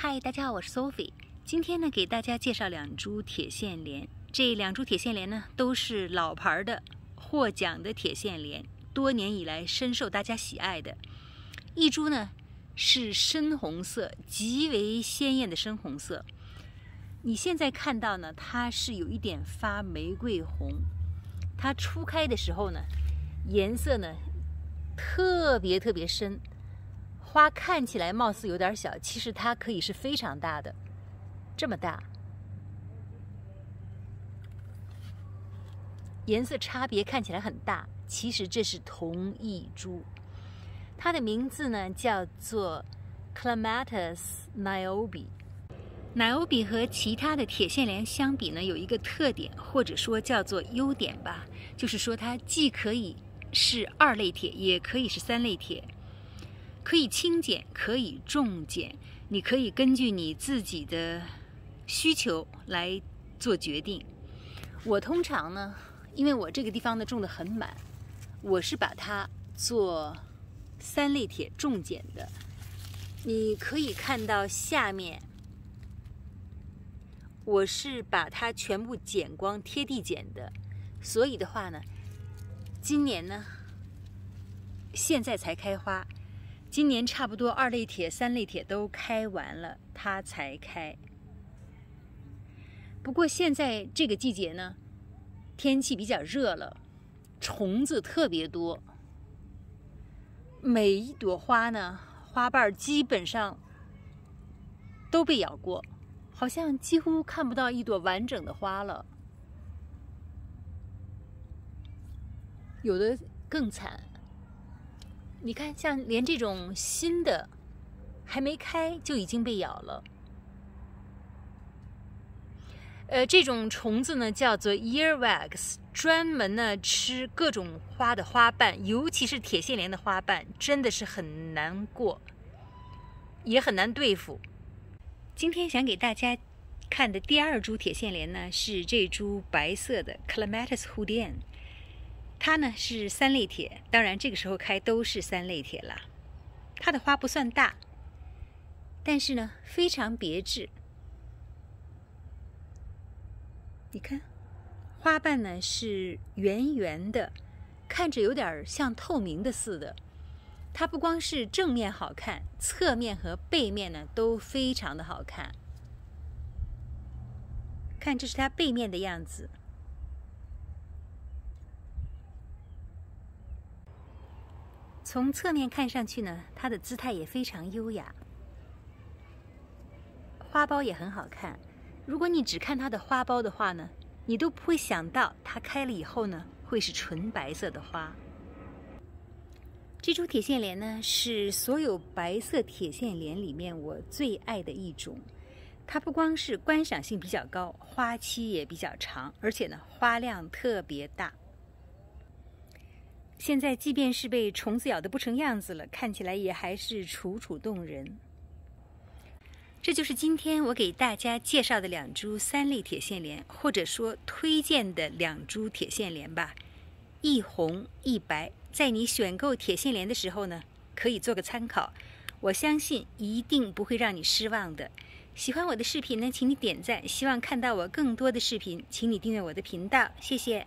嗨，大家好，我是 Sophie。今天呢，给大家介绍两株铁线莲。这两株铁线莲呢，都是老牌的、获奖的铁线莲，多年以来深受大家喜爱的。一株呢是深红色，极为鲜艳的深红色。你现在看到呢，它是有一点发玫瑰红。它初开的时候呢，颜色呢特别特别深。花看起来貌似有点小，其实它可以是非常大的，这么大，颜色差别看起来很大。其实这是同一株，它的名字呢叫做 Clematis niobe。niobe 和其他的铁线莲相比呢，有一个特点，或者说叫做优点吧，就是说它既可以是二类铁，也可以是三类铁。可以轻剪，可以重剪，你可以根据你自己的需求来做决定。我通常呢，因为我这个地方呢种的很满，我是把它做三类铁重剪的。你可以看到下面，我是把它全部剪光，贴地剪的。所以的话呢，今年呢，现在才开花。今年差不多二类铁、三类铁都开完了，它才开。不过现在这个季节呢，天气比较热了，虫子特别多。每一朵花呢，花瓣基本上都被咬过，好像几乎看不到一朵完整的花了。有的更惨。你看，像连这种新的还没开就已经被咬了。呃，这种虫子呢叫做 earwax，专门呢吃各种花的花瓣，尤其是铁线莲的花瓣，真的是很难过，也很难对付。今天想给大家看的第二株铁线莲呢，是这株白色的 Clematis Hudian。它呢是三类铁，当然这个时候开都是三类铁了。它的花不算大，但是呢非常别致。你看，花瓣呢是圆圆的，看着有点像透明的似的。它不光是正面好看，侧面和背面呢都非常的好看。看，这是它背面的样子。从侧面看上去呢，它的姿态也非常优雅，花苞也很好看。如果你只看它的花苞的话呢，你都不会想到它开了以后呢会是纯白色的花。这株铁线莲呢是所有白色铁线莲里面我最爱的一种。它不光是观赏性比较高，花期也比较长，而且呢花量特别大。现在，即便是被虫子咬得不成样子了，看起来也还是楚楚动人。这就是今天我给大家介绍的两株三类铁线莲，或者说推荐的两株铁线莲吧，一红一白。在你选购铁线莲的时候呢，可以做个参考。我相信一定不会让你失望的。喜欢我的视频呢，请你点赞。希望看到我更多的视频，请你订阅我的频道，谢谢。